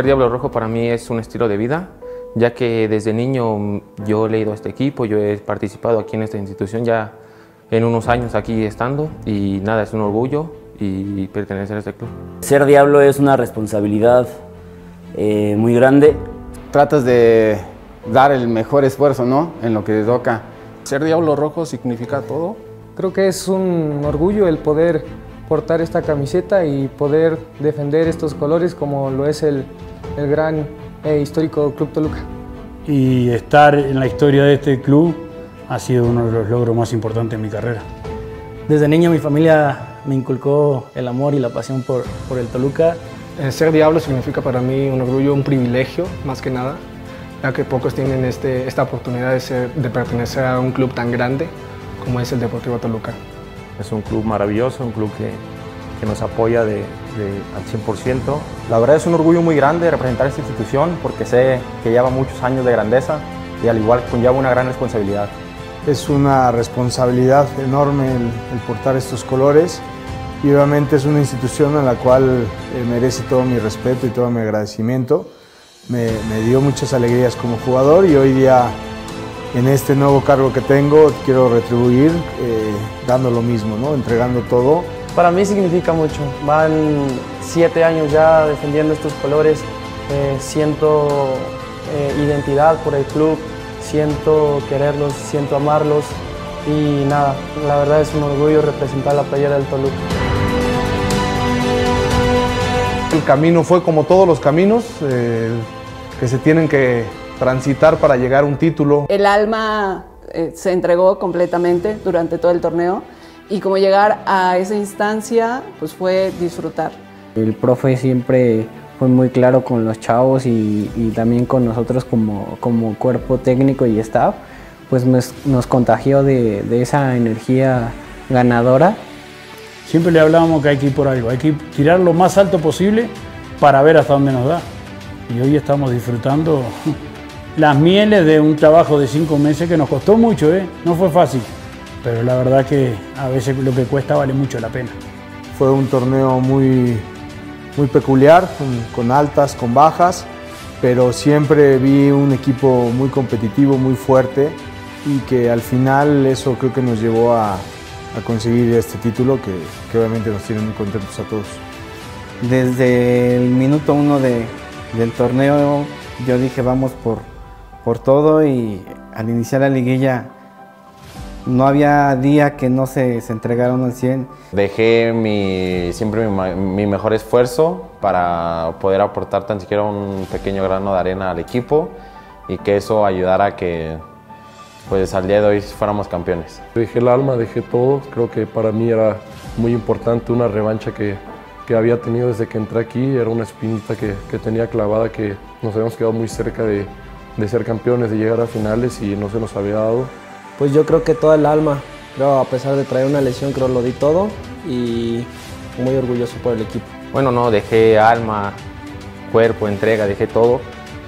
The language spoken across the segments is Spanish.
Ser Diablo Rojo para mí es un estilo de vida, ya que desde niño yo he leído a este equipo, yo he participado aquí en esta institución ya en unos años aquí estando y nada, es un orgullo y pertenecer a este club. Ser Diablo es una responsabilidad eh, muy grande. Tratas de dar el mejor esfuerzo ¿no? en lo que te toca. Ser Diablo Rojo significa todo. Creo que es un orgullo el poder portar esta camiseta y poder defender estos colores como lo es el, el gran e histórico Club Toluca. Y estar en la historia de este club ha sido uno de los logros más importantes de mi carrera. Desde niño mi familia me inculcó el amor y la pasión por, por el Toluca. Eh, ser Diablo significa para mí un orgullo, un privilegio más que nada, ya que pocos tienen este, esta oportunidad de, ser, de pertenecer a un club tan grande como es el Deportivo Toluca. Es un club maravilloso, un club que, que nos apoya de, de, al 100%. La verdad es un orgullo muy grande representar esta institución porque sé que lleva muchos años de grandeza y al igual conlleva una gran responsabilidad. Es una responsabilidad enorme el, el portar estos colores y obviamente es una institución a la cual eh, merece todo mi respeto y todo mi agradecimiento. Me, me, dio muchas alegrías como jugador y hoy día en este nuevo cargo que tengo quiero retribuir eh, dando lo mismo, ¿no? entregando todo. Para mí significa mucho. Van siete años ya defendiendo estos colores. Eh, siento eh, identidad por el club, siento quererlos, siento amarlos y nada, la verdad es un orgullo representar la playera del Toluca. El camino fue como todos los caminos eh, que se tienen que transitar para llegar a un título. El alma eh, se entregó completamente durante todo el torneo y como llegar a esa instancia pues fue disfrutar. El profe siempre fue muy claro con los chavos y, y también con nosotros como, como, cuerpo técnico y staff, pues nos, nos contagió de, de esa energía ganadora Siempre le hablábamos que hay que ir por algo, hay que tirar lo más alto posible para ver hasta dónde nos da. Y hoy estamos disfrutando las mieles de un trabajo de cinco meses que nos costó mucho, ¿eh? no fue fácil, pero la verdad que a veces lo que cuesta vale mucho la pena. Fue un torneo muy, muy peculiar, con, con altas, con bajas, pero siempre vi un equipo muy competitivo, muy fuerte y que al final eso creo que nos llevó a, a conseguir este título que, que, obviamente nos tiene muy contentos a todos. Desde el minuto uno de, del torneo yo dije vamos por, por todo y al iniciar la liguilla no había día que no se, se entregaron al 100. Dejé mi, siempre mi, mi, mejor esfuerzo para poder aportar tan siquiera un pequeño grano de arena al equipo y que eso ayudara a que pues al día de hoy fuéramos campeones. Dejé el alma, dejé todo, creo que para mí era muy importante una revancha que, que había tenido desde que entré aquí, era una espinita que, que tenía clavada que nos habíamos quedado muy cerca de, de, ser campeones, de llegar a finales y no se nos había dado. Pues yo creo que toda el alma, a pesar de traer una lesión, creo lo di todo y muy orgulloso por el equipo. Bueno, no, dejé alma, cuerpo, entrega, dejé todo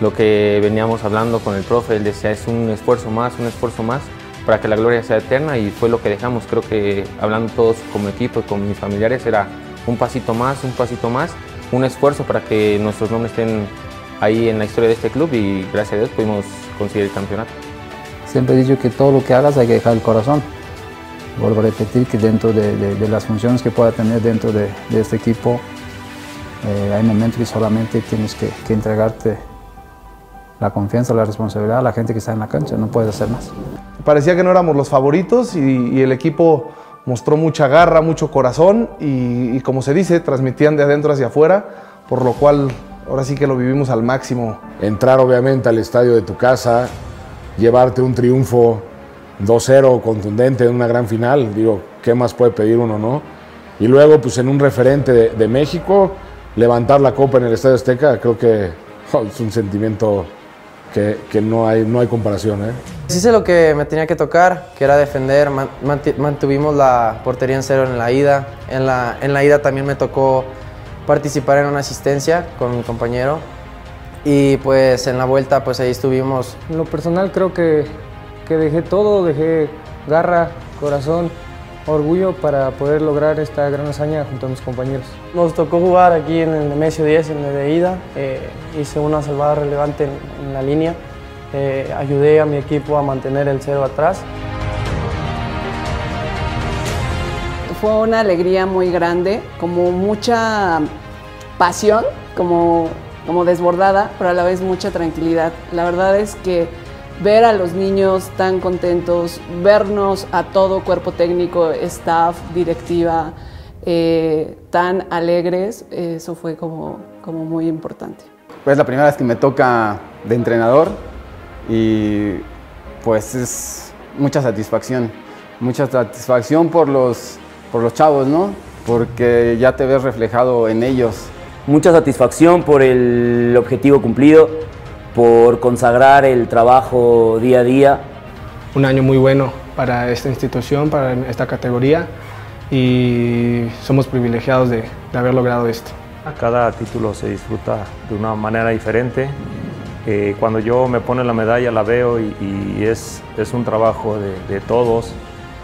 lo que veníamos hablando con el profe, él decía es un esfuerzo más, un esfuerzo más para que la gloria sea eterna y fue lo que dejamos. Creo que hablando todos como equipo y con mis familiares era un pasito más, un pasito más, un esfuerzo para que nuestros nombres estén ahí en la historia de este club y gracias a Dios pudimos conseguir el campeonato. Siempre he dicho que todo lo que hagas hay que dejar el corazón. Vuelvo a repetir que dentro de, de, de las funciones que pueda tener dentro de, de este equipo, eh, hay momentos que solamente tienes que, que entregarte la confianza, la responsabilidad a la gente que está en la cancha, no puedes hacer más. Parecía que no éramos los favoritos y, y el equipo mostró mucha garra, mucho corazón y, y, como se dice, transmitían de adentro hacia afuera, por lo cual ahora sí que lo vivimos al máximo. Entrar obviamente al estadio de tu casa, llevarte un triunfo 2-0 contundente en una gran final, digo, ¿qué más puede pedir uno, no? Y luego, pues en un referente de, de México, levantar la copa en el Estadio Azteca, creo que oh, es un sentimiento que, que, no, hay, no hay comparación. ¿eh? Hice lo que me tenía que tocar, que era defender, mantuvimos la portería en cero en la ida, en la, en la ida también me tocó participar en una asistencia con mi compañero y pues en la vuelta pues ahí estuvimos. En lo personal creo que, que dejé todo, dejé garra, corazón orgullo para poder lograr esta gran hazaña junto a mis compañeros. Nos tocó jugar aquí en el Nemesio 10, en el de ida. Eh, hice una salvada relevante en, en la línea. Eh, ayudé a mi equipo a mantener el cero atrás. Fue una alegría muy grande, como mucha pasión, como, como desbordada, pero a la vez mucha tranquilidad. La verdad es que ver a los niños tan contentos, vernos a todo cuerpo técnico, staff, directiva, eh, tan alegres, eso fue como, como muy importante. Es la primera vez que me toca de entrenador y pues es mucha satisfacción, mucha satisfacción por los, por los chavos, ¿no? Porque ya te ves reflejado en ellos. Mucha satisfacción por el objetivo cumplido, por consagrar el trabajo día a día. Un año muy bueno para esta institución, para esta categoría y somos privilegiados de, de haber logrado esto. Cada título se disfruta de una manera diferente. Eh, cuando yo me pone la medalla la veo y, y es, es, un trabajo de, de todos,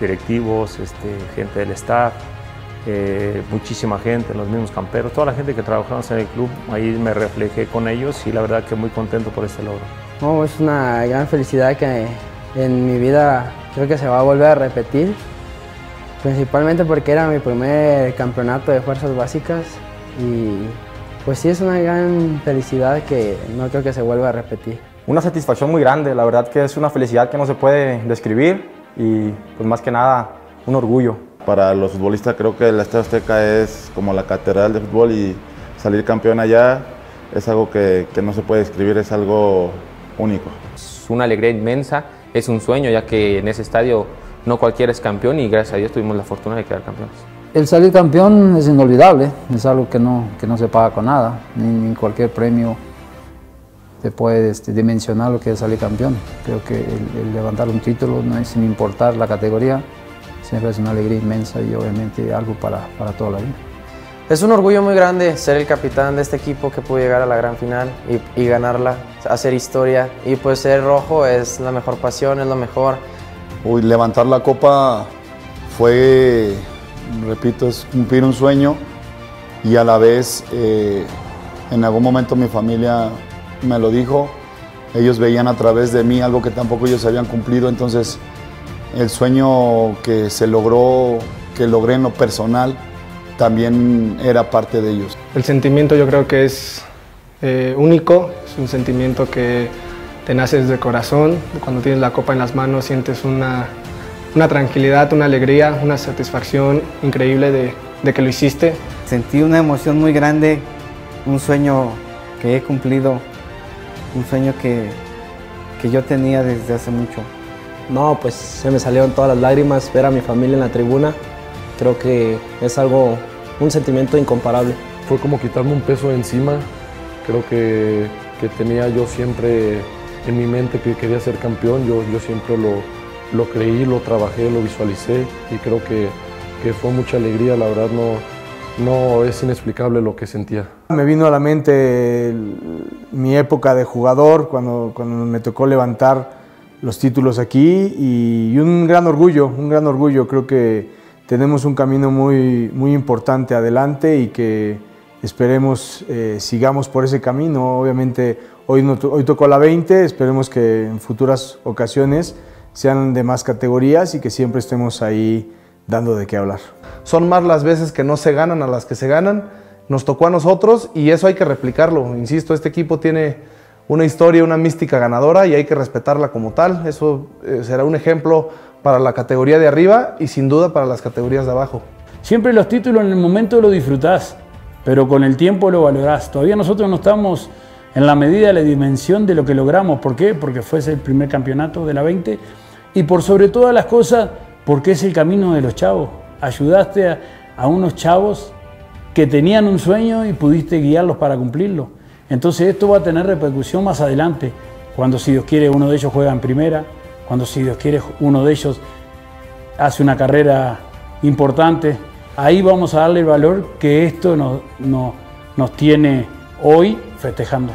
directivos, este, gente del staff, eh, muchísima gente, los mismos camperos, toda la gente que trabajamos en el club, ahí me reflejé con ellos y la verdad que muy contento por este logro. No, es una gran felicidad que en mi vida creo que se va a volver a repetir, principalmente porque era mi primer campeonato de fuerzas básicas y pues sí es una gran felicidad que no creo que se vuelva a repetir. Una satisfacción muy grande, la verdad que es una felicidad que no se puede describir y pues más que nada un orgullo. Para los futbolistas creo que el Estadio Azteca es como la catedral de fútbol y salir campeón allá es algo que, que no se puede describir, es algo único. Es una alegría inmensa, es un sueño ya que en ese estadio no cualquiera es campeón y gracias a Dios tuvimos la fortuna de quedar campeones. El salir campeón es inolvidable, es algo que no, que no se paga con nada, ni, ni cualquier premio te puede este, dimensionar lo que es salir campeón. Creo que el, el levantar un título no es sin importar la categoría, siempre es una alegría inmensa y obviamente algo para, para toda la vida. Es un orgullo muy grande ser el capitán de este equipo que pudo llegar a la gran final y, y, ganarla, hacer historia. Y pues ser rojo es la mejor pasión, es lo mejor. Uy, levantar la copa fue, repito, es cumplir un sueño y a la vez eh, en algún momento mi familia me lo dijo. Ellos veían a través de mí algo que tampoco ellos habían cumplido, entonces el sueño que se logró, que logré en lo personal, también era parte de ellos. El sentimiento yo creo que es eh, único, es un sentimiento que te nace desde el corazón, cuando tienes la copa en las manos sientes una, una tranquilidad, una alegría, una satisfacción increíble de, de, que lo hiciste. Sentí una emoción muy grande, un sueño que he cumplido, un sueño que, que yo tenía desde hace mucho. No, pues se me salieron todas las lágrimas, ver a mi familia en la tribuna, creo que es algo, un sentimiento incomparable. Fue como quitarme un peso de encima, creo que, que, tenía yo siempre en mi mente que quería ser campeón, yo, yo siempre lo, lo creí, lo trabajé, lo visualicé. Y creo que, que fue mucha alegría, la verdad no, no es inexplicable lo que sentía. Me vino a la mente el, mi época de jugador, cuando, cuando me tocó levantar los títulos aquí y, un gran orgullo, un gran orgullo. Creo que tenemos un camino muy, muy importante adelante y que esperemos eh, sigamos por ese camino. Obviamente hoy, no, hoy tocó la 20, esperemos que en futuras ocasiones sean de más categorías y que siempre estemos ahí dando de qué hablar. Son más las veces que no se ganan a las que se ganan. Nos tocó a nosotros y eso hay que replicarlo. Insisto, este equipo tiene una historia, una mística ganadora y hay que respetarla como tal. Eso eh, será un ejemplo para la categoría de arriba y sin duda para las categorías de abajo. Siempre los títulos en el momento lo disfrutás, pero con el tiempo lo valorás. Todavía nosotros no estamos en la medida la dimensión de lo que logramos. ¿Por qué? Porque fue el primer campeonato de la 20 y por sobre todas las cosas, porque es el camino de los chavos. Ayudaste a unos chavos que tenían un sueño y pudiste guiarlos para cumplirlo. Entonces esto va a tener repercusión más adelante, cuando si Dios quiere uno de ellos juega en primera, cuando si Dios quiere uno de ellos hace una carrera importante, ahí vamos a darle el valor que esto nos, nos, nos tiene hoy festejando.